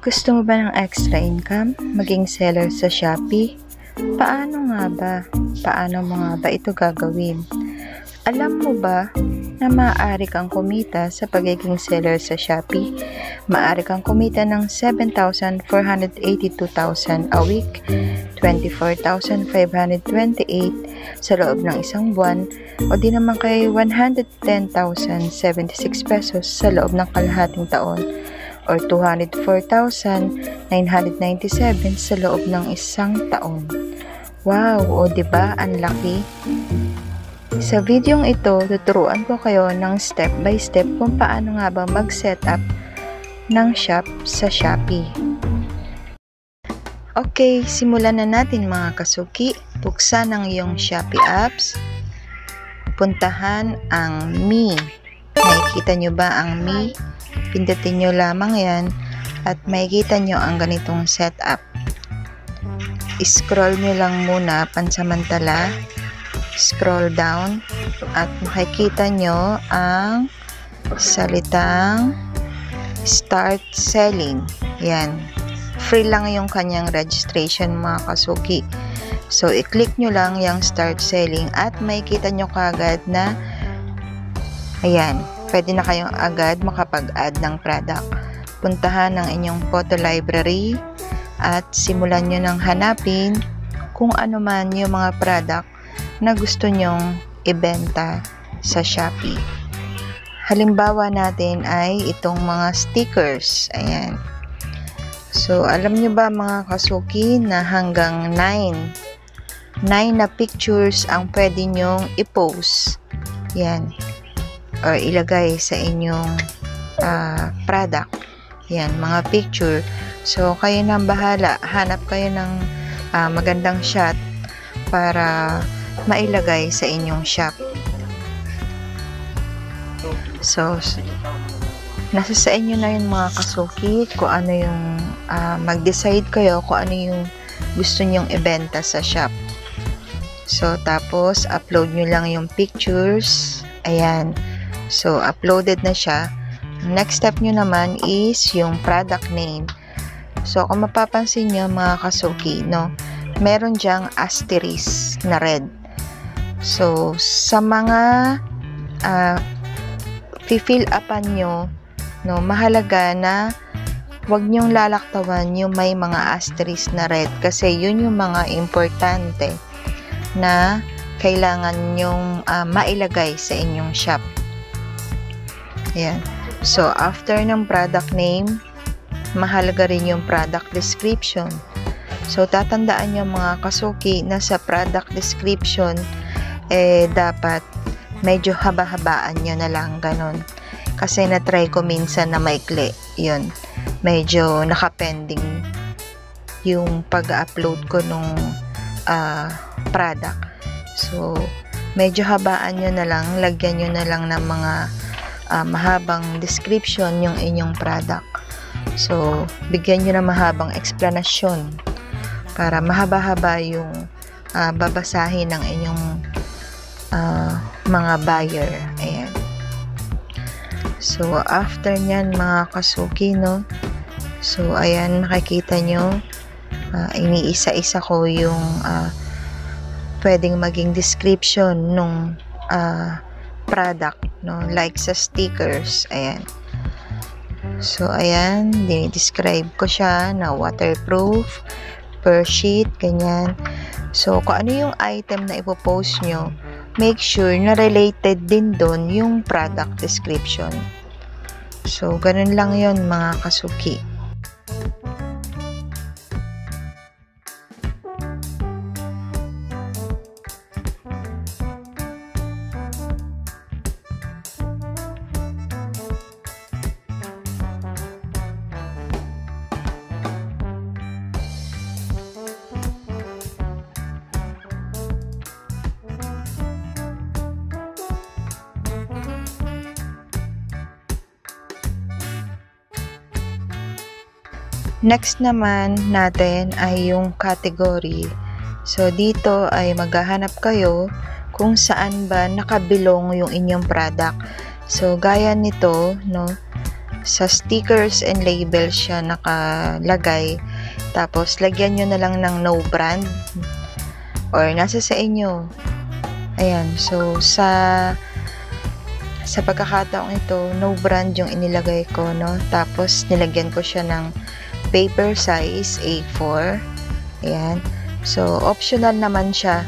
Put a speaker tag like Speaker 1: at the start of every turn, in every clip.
Speaker 1: Gusto mo ba ng extra income? Maging seller sa Shopee? Paano nga ba? Paano mo nga ba ito gagawin? Alam mo ba na maaari kang kumita sa pagiging seller sa Shopee? Maaari kang kumita ng 7,482,000 a week, 24,528 sa loob ng isang buwan, o di naman kay 110,076 pesos sa loob ng kalahating taon or 204,997 sa loob ng isang taon. Wow, o ba? Ang laki. Sa videong ito, tuturuan ko kayo ng step by step kung paano nga ba mag-set up ng shop sa Shopee. Okay, simulan na natin mga kasuki. Buksan ang iyong Shopee apps. Puntahan ang Me. Nakikita nyo ba ang Me? Pindutin nyo lamang yan at makikita nyo ang ganitong setup. Scroll nyo lang muna pansamantala. Scroll down at makikita nyo ang salitang start selling. Yan. Free lang yung kanyang registration mga kasuki. So, i-click nyo lang yung start selling at makikita nyo kagad na ayan, pwede na kayong agad makapag-add ng product. Puntahan ang inyong photo library at simulan nyo ng hanapin kung ano man yung mga product na gusto nyong ibenta sa Shopee. Halimbawa natin ay itong mga stickers. Ayan. So, alam nyo ba mga kasuki na hanggang 9 9 na pictures ang pwede nyong i-post. Yan or ilagay sa inyong uh, product. Yan, mga picture. So, kayo nang bahala. Hanap kayo ng uh, magandang shot para mailagay sa inyong shop. So, nasa sa inyo na yung mga kasuki kung ano yung uh, mag-decide kayo kung ano yung gusto nyong ibenta sa shop. So, tapos, upload nyo lang yung pictures. Ayan. So, uploaded na siya. Next step nyo naman is yung product name. So, kung mapapansin nyo mga kasuki, no, meron dyang asterisk na red. So, sa mga uh, fill upan nyo, no, mahalaga na wag nyong lalaktawan yung may mga asterisk na red kasi yun yung mga importante na kailangan nyong uh, mailagay sa inyong shop. Ayan. So, after ng product name, mahalaga rin yung product description. So, tatandaan nyo mga kasuki na sa product description, eh, dapat medyo haba-habaan nyo na lang, ganun. Kasi na-try ko minsan na maikli. Yun. Medyo nakapending yung pag-upload ko nung uh, product. So, medyo habaan nyo na lang, lagyan nyo na lang ng mga uh, mahabang description yung inyong product. So, bigyan nyo na mahabang explanation para mahaba-haba yung uh, babasahin ng inyong uh, mga buyer. Ayan. So, after nyan mga kasuki, no? So, ayan, makikita nyo, uh, iniisa-isa ko yung uh, pwedeng maging description nung uh, product no? Like sa stickers ayan. So ayan describe ko siya na waterproof per sheet ganyan. So kung ano yung item na ipopost nyo make sure na related din doon yung product description. So ganun lang yon mga kasuki Next naman natin ay yung category. So, dito ay maghahanap kayo kung saan ba nakabilong yung inyong product. So, gaya nito, no, sa stickers and labels siya nakalagay. Tapos, lagyan nyo na lang ng no brand or nasa sa inyo. Ayan. So, sa sa pagkakataong ito, no brand yung inilagay ko, no? Tapos, nilagyan ko siya ng paper size A4. Ayan. So, optional naman siya.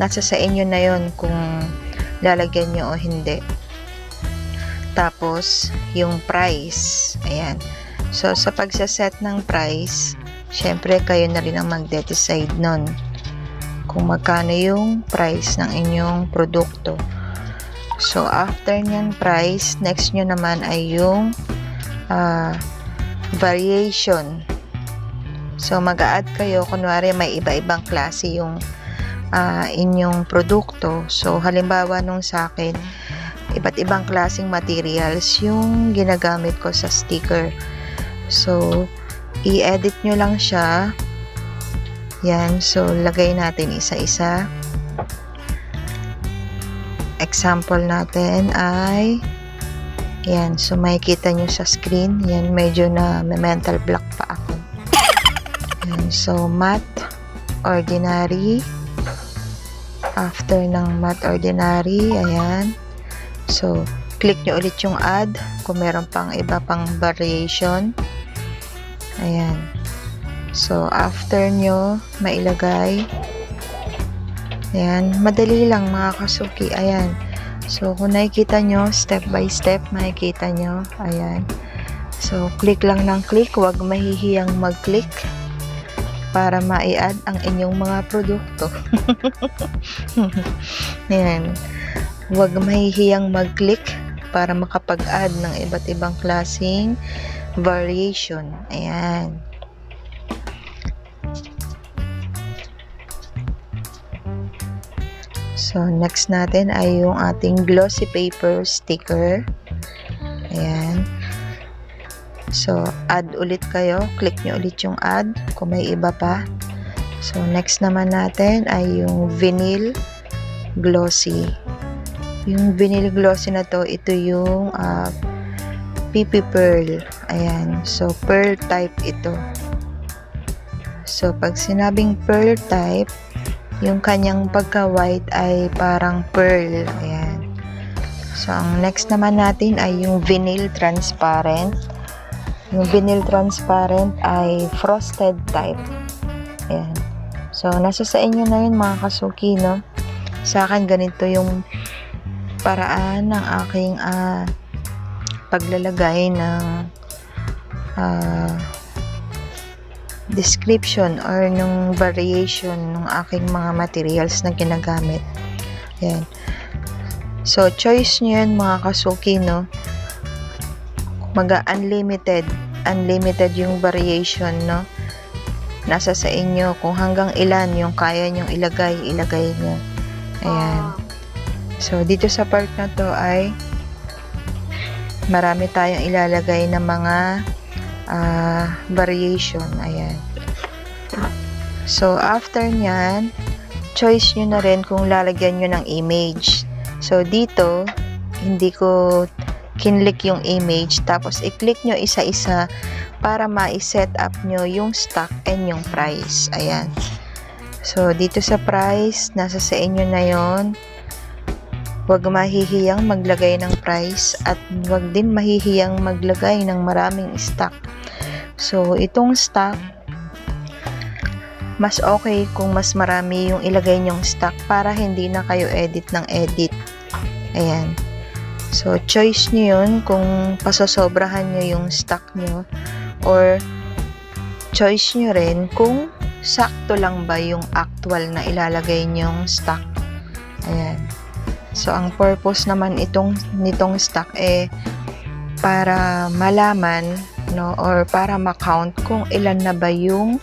Speaker 1: Nasa sa inyo na yon kung lalagyan nyo o hindi. Tapos, yung price. Ayan. So, sa pagsaset ng price, syempre, kayo na rin ang magde-decide nun kung magkano yung price ng inyong produkto. So, after nyan price, next nyo naman ay yung uh, variation. So, mag-add kayo. Kunwari, may iba-ibang klase yung uh, inyong produkto. So, halimbawa nung sa akin, iba't ibang klaseng materials yung ginagamit ko sa sticker. So, i-edit nyo lang siya. Yan. So, lagay natin isa-isa example natin ay yan, so makikita nyo sa screen yan, medyo na may mental block pa ako. Yan, so math ordinary. After ng math ordinary ayan. So click nyo ulit yung add kung meron pang iba pang variation. Ayan. So after nyo mailagay. Ayan, madali lang mga kasuki. Ayan. So, kung nakikita nyo, step by step, makikita nyo. Ayan. So, click lang ng click. Huwag mahihiyang mag-click para ma-add ang inyong mga produkto. Ayan. Huwag mahihiyang mag-click para makapag-add ng iba't ibang klaseng variation. Ayan. So, next natin ay yung ating glossy paper sticker. Ayan. So, add ulit kayo. Click nyo ulit yung add kung may iba pa. So, next naman natin ay yung vinyl glossy. Yung vinyl glossy na to, ito yung uh, PP Pearl. Ayan. So, pearl type ito. So, pag sinabing pearl type, yung kanyang pagka-white ay parang pearl. Ayan. So, ang next naman natin ay yung vinyl transparent. Yung vinyl transparent ay frosted type. Ayan. So, nasa sa inyo na yun mga kasuki, no? Sa akin, ganito yung paraan ng aking uh, paglalagay ng uh, description or nung variation ng aking mga materials na ginagamit. Ayan. So, choice nyo yan mga kasuki, no? Maga unlimited. Unlimited yung variation, no? Nasa sa inyo kung hanggang ilan yung kaya nyong ilagay, ilagay nyo. Ayan. So, dito sa part na to ay marami tayong ilalagay ng mga uh, variation. Ayan. So, after nyan, choice nyo na rin kung lalagyan nyo ng image. So, dito, hindi ko kinlik yung image. Tapos, i-click nyo isa-isa para ma-set up nyo yung stock and yung price. Ayan. So, dito sa price, nasa sa inyo na yon Huwag mahihiyang maglagay ng price at huwag din mahihiyang maglagay ng maraming stock. So, itong stock, mas okay kung mas marami yung ilagay nyong stock para hindi na kayo edit ng edit. Ayan. So, choice nyo yun kung pasosobrahan nyo yung stock nyo or choice nyo rin kung sakto lang ba yung actual na ilalagay nyong stock. Ayan. So, ang purpose naman itong nitong stock eh para malaman no or para ma-count kung ilan na ba yung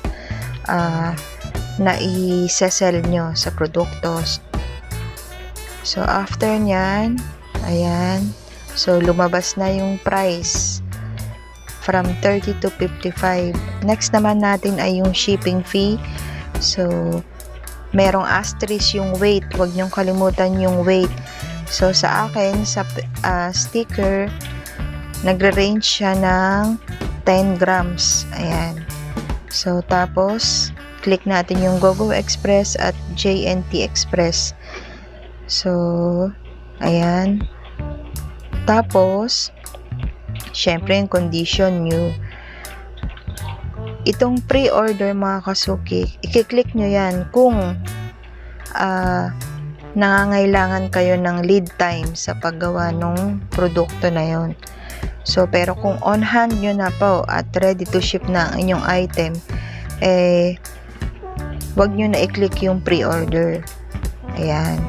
Speaker 1: uh, na i-sell nyo sa produkto. So, after nyan, ayan, so lumabas na yung price from 30 to 55. Next naman natin ay yung shipping fee. So, merong asterisk yung weight. Huwag niyong kalimutan yung weight. So, sa akin, sa uh, sticker, nagre-range siya ng 10 grams. Ayan. So, tapos, click natin yung GoGo Express at JNT Express. So, ayan. Tapos, syempre yung condition nyo. Itong pre-order mga kasuki, i-click nyo yan kung uh, nangangailangan kayo ng lead time sa paggawa ng produkto na yon. So, pero kung on hand nyo na po at ready to ship na ang inyong item, eh, wag nyo na i-click yung pre-order. Ayan.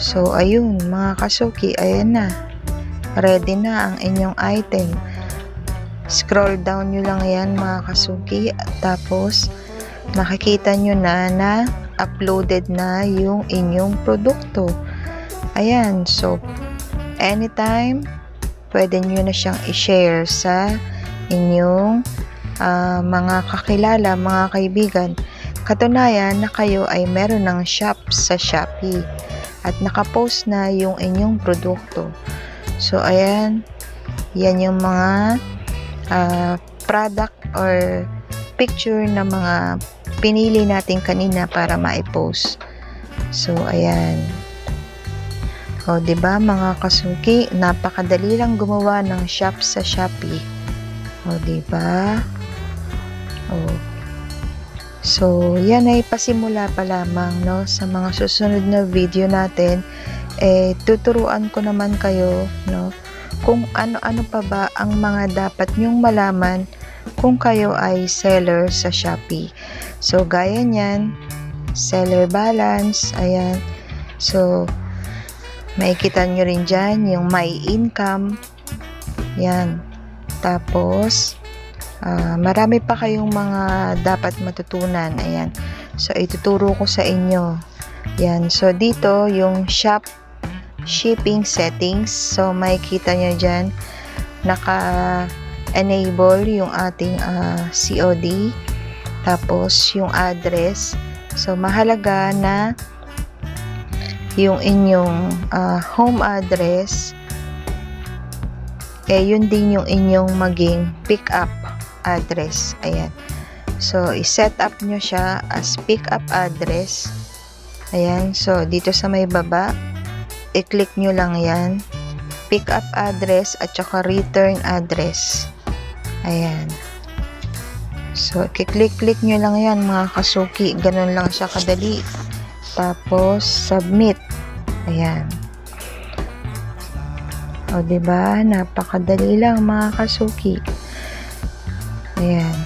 Speaker 1: So, ayun, mga kasuki, ayan na. Ready na ang inyong item. Scroll down nyo lang yan, mga kasuki. Tapos, makikita nyo na na uploaded na yung inyong produkto. Ayan, so, anytime, pwede nyo na siyang i-share sa inyong uh, mga kakilala, mga kaibigan. Katunayan na kayo ay meron ng shop sa Shopee at nakapost na yung inyong produkto. So, ayan, yan yung mga uh, product or picture na mga pinili natin kanina para ma-post. So, ayan. O, ba diba, mga kasuki, napakadali lang gumawa ng shop sa Shopee. O, ba diba? O. So, yan ay pasimula pa lamang, no? Sa mga susunod na video natin, eh, tuturuan ko naman kayo, no? Kung ano-ano pa ba ang mga dapat nyong malaman kung kayo ay seller sa Shopee. So, gaya niyan, seller balance, ayan. So, makikita nyo rin dyan yung my income. Yan. Tapos, uh, marami pa kayong mga dapat matutunan. Ayan. So, ituturo ko sa inyo. Yan. So, dito, yung shop shipping settings. So, makikita nyo dyan, naka enable yung ating uh, ah, COD tapos yung address. So mahalaga na yung inyong uh, home address. Eh yun din yung inyong maging pick up address. Ayan. So i-set up nyo siya as pick up address. Ayan. So dito sa may baba i-click nyo lang yan pick up address at saka return address Ayan. So, kiklik-click nyo lang yan mga kasuki. Ganun lang siya kadali. Tapos, submit. Ayan. O, ba diba? Napakadali lang mga kasuki. Ayan.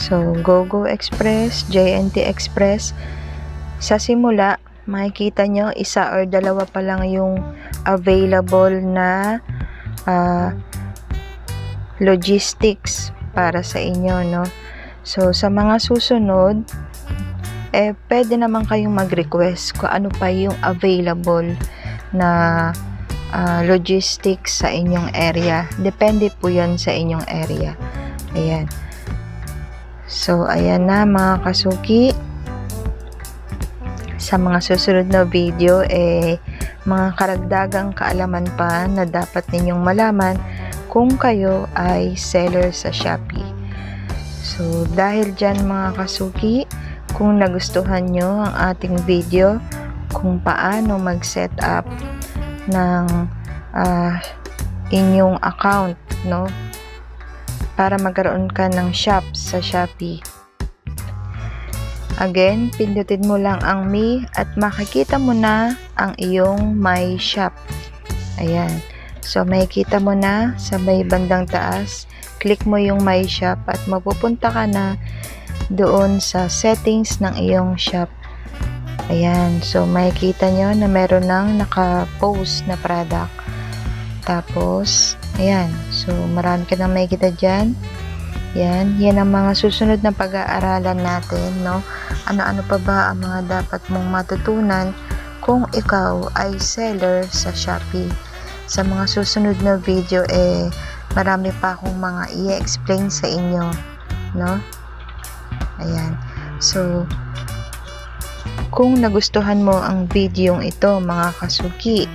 Speaker 1: So, GoGo Express, JNT Express, sa simula, makikita nyo, isa or dalawa pa lang yung available na uh, logistics para sa inyo, no? So, sa mga susunod, eh, pwede naman kayong mag-request kung ano pa yung available na uh, logistics sa inyong area. Depende po yon sa inyong area. Ayan. So, ayan na mga kasuki sa mga susunod na video eh mga karagdagang kaalaman pa na dapat ninyong malaman kung kayo ay seller sa Shopee. So dahil dyan mga kasuki, kung nagustuhan nyo ang ating video kung paano mag-set up ng uh, inyong account no para magkaroon ka ng shop sa Shopee Again, pindutin mo lang ang me at makikita mo na ang iyong my shop. Ayan. So, makikita mo na sa may bandang taas. Click mo yung my shop at mapupunta ka na doon sa settings ng iyong shop. Ayan. So, makikita nyo na meron ng naka-post na product. Tapos, ayan. So, marami ka nang makikita dyan. Yan, yan ang mga susunod na pag-aaralan natin, no? Ano-ano pa ba ang mga dapat mong matutunan kung ikaw ay seller sa Shopee. Sa mga susunod na video, eh, marami pa akong mga i-explain sa inyo, no? Ayan. So, Kung nagustuhan mo ang videong ito mga kasuki,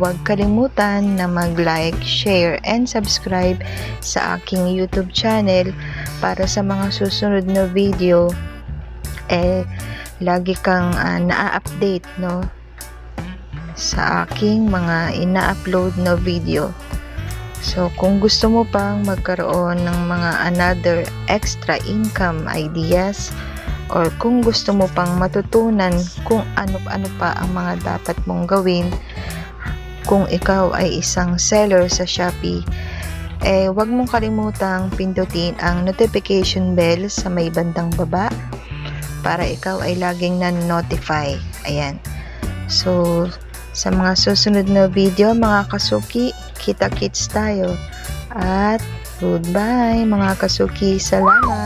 Speaker 1: huwag kalimutan na mag-like, share, and subscribe sa aking YouTube channel para sa mga susunod na video eh lagi kang uh, na-update no sa aking mga ina-upload na video. So, kung gusto mo pang magkaroon ng mga another extra income ideas, or kung gusto mo pang matutunan kung ano-ano pa ang mga dapat mong gawin kung ikaw ay isang seller sa Shopee, eh wag mong kalimutang pindutin ang notification bell sa may bandang baba para ikaw ay laging nan-notify. Ayan. So, sa mga susunod na video, mga kasuki, kita-kits tayo. At goodbye mga kasuki. Salamat!